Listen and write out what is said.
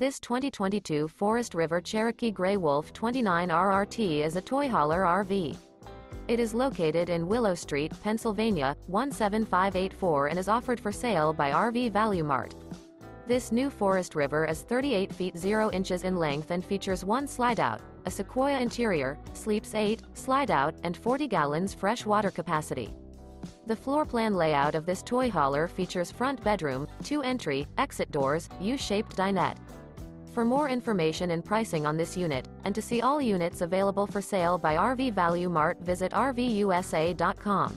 This 2022 Forest River Cherokee Grey Wolf 29 RRT is a toy hauler RV. It is located in Willow Street, Pennsylvania, 17584 and is offered for sale by RV Value Mart. This new Forest River is 38 feet 0 inches in length and features one slide-out, a Sequoia interior, sleeps 8, slide-out, and 40 gallons fresh water capacity. The floor plan layout of this toy hauler features front bedroom, two entry, exit doors, U-shaped dinette. For more information and pricing on this unit, and to see all units available for sale by RV Value Mart visit RVUSA.com.